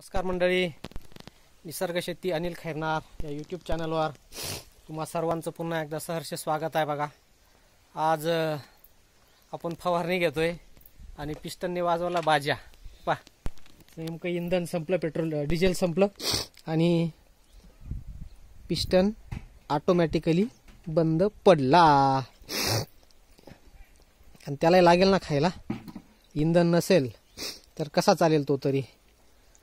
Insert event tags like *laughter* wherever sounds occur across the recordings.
नमस्कार मंडळी. निसर्ग शेती अनिल खैरनार या यूट्यूब चॅनलवर तुम्हा सर्वांचं पुन्हा एकदा सहर्ष स्वागत आहे बघा. आज आपण फवारणी घेतोय आणि पिस्टनने वाजवला बाज्या पा नेमकं इंधन संपलं पेट्रोल डिझेल संपलं आणि पिस्टन ऑटोमॅटिकली बंद पडला. आणि त्यालाही लागेल ना खायला? इंधन नसेल तर कसा चालेल तो तरी?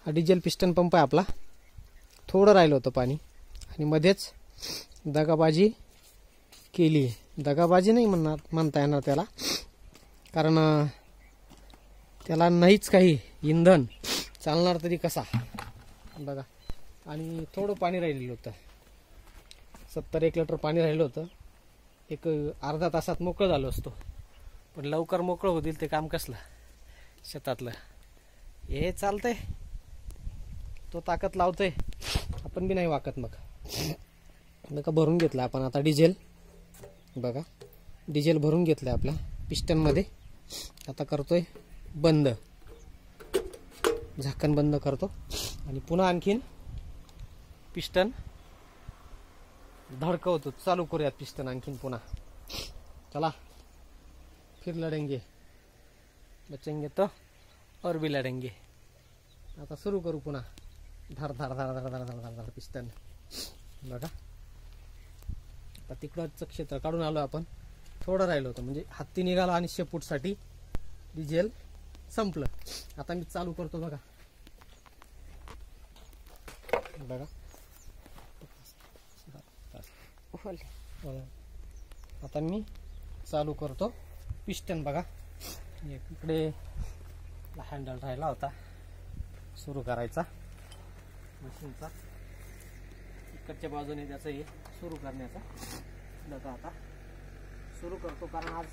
हा डिझेल पिस्टन पंप आहे आपला. थोडं राहिलं होतं पाणी. आणि मध्येच दगाबाजी केली दगाबाजी नाही म्हणणार म्हणता येणार त्याला. कारण त्याला नाहीच काही इंधन चालणार तरी कसा? बघा. आणि थोडं पाणी राहिलेलं होतं. सत्तर एक लिटर पाणी राहिलं होतं. एक अर्धा तासात मोकळं झालो असतो. पण लवकर मोकळं होतील ते काम कसलं? शेतातलं. हे चालतंय. तो ताकद लावतोय. आपण बी नाही वाकत मग. बघा भरून घेतलं आपण आता डिझेल. बघा. डिझेल भरून घेतलं आपल्या पिस्टनमध्ये. आता करतोय बंद. झाकण बंद करतो. आणि पुन्हा आणखीन पिस्टन धडकवतो. चालू करूयात पिस्टन आणखीन पुन्हा. चला. फिर लढेंगे. बचेंगे तर और भी लढेंगे. आता सुरू करू पुन्हा. धार धार धार धार धार धार धार धार पिस्टन. बघा. आता तिकडचं क्षेत्र काढून आलो आपण. थोडं राहिलं होतं. म्हणजे हत्ती निघाला आणि शेपूटसाठी डिझेल संपलं. आता मी चालू करतो बघा. बघा. आता मी चालू करतो. पिस्टन बघा. इकडे हँडल राहिला होता. सुरू करायचा. मशीनचा इकडच्या बाजूने त्याचं हे सुरू करण्याचा. बघा आता. सुरू करतो कारण आज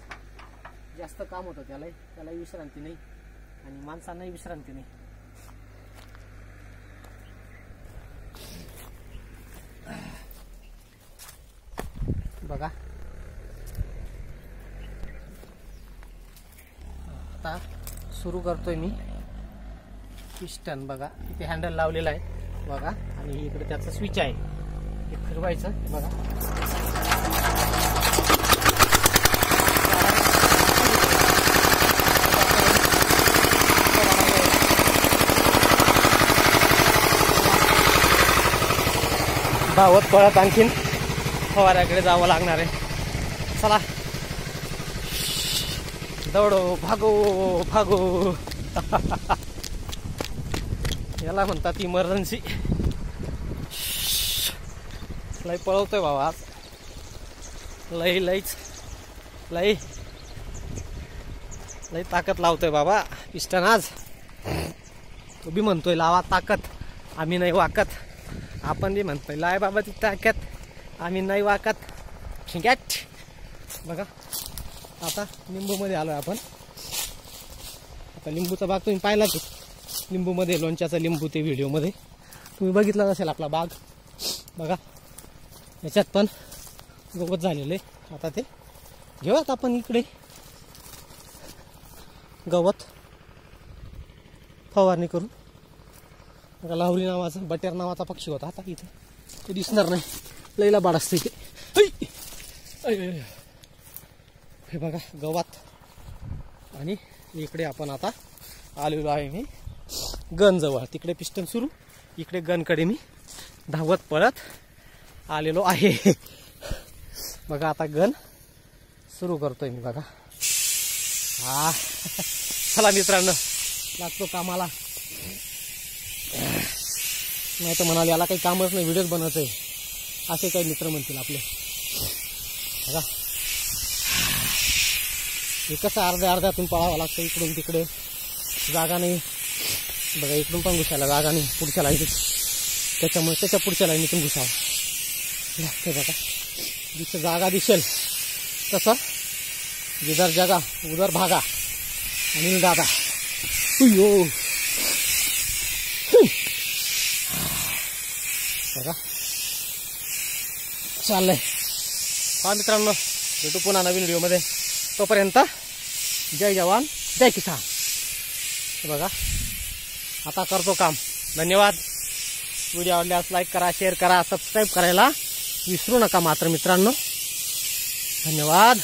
जास्त काम होतं त्याला त्यालाही विश्रांती नाही. आणि माणसांनाही विश्रांती नाही. बघा. आता सुरू करतोय मी. पिस्टन बघा. इथे हँडल लावलेला आहे. बघा. आणि इकडे त्याचं स्विच आहे. हे फिरवायचं बघा. धावत पळत आणखीन. फवाऱ्याकडे जावं लागणार आहे. चला. दौडो भागो भागो. *laughs* याला म्हणतात इमर्जन्सी लय पळवतोय बाबा आज. लई लईच लई लई ताकद लावतोय बाबा. पिस्टन आज. तो बी म्हणतोय लावा ताकद. आम्ही नाही वाकत. आपण बी म्हणतोय लाय बाबा ती ताकद. आम्ही नाही वाकत. ठिंगॅट बघा. आता लिंबूमध्ये आलोय आपण. आता लिंबूचा भाग तुम्ही पाहिलाच लिंबूमध्ये लोणच्याचा लिंबू ते व्हिडिओमध्ये. तुम्ही बघितलाच असेल आपला बाग? बघा. याच्यात पण गवत झालेले आता ते घेऊयात आपण इकडे. गवत. फवारणी करून. बघा लावरी नावाचा बटेर नावाचा पक्षी होता आता इथे. तो दिसणार नाही. लईला बाड असते इथे हे बघा गवत. आणि इकडे आपण आता आलेलो आहे मी. गन जवळ. तिकडे पिस्टन सुरू. इकडे गनकडे मी धावत पळत आलेलो आहे. बघा आता गन सुरू करतोय मी बघा. हा. चला मित्रांनो लागतो कामाला. नाही तर म्हणाले याला काही कामच नाही व्हिडिओज बनवायचं आहे. असे काही मित्र म्हणतील आपले. बघा. हे कसं अर्ध्या अर्ध्यातून पळावं लागतं इकडून तिकडे. जागा नाही. बघा इकडून पण घुसायला जागा नाही. पुढच्या लाईन त्याच्यामुळे त्याच्या पुढच्या लाईनीतून घुसावं. लागते बघा. जिथं जागा दिसेल तसं जिधर जागा उधर भागा. अनिल दादा. उयो. बघा. चाललंय. हा मित्रांनो भेटू पुन्हा नवीन व्हिडिओमध्ये. तोपर्यंत जय जवान जय किसान. बघा. आता करतो काम. धन्यवाद. व्हिडिओ आवडल्यास लाईक करा शेअर करा सबस्क्राईब करायला विसरू नका मात्र मित्रांनो. धन्यवाद.